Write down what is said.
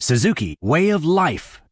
Suzuki Way of Life.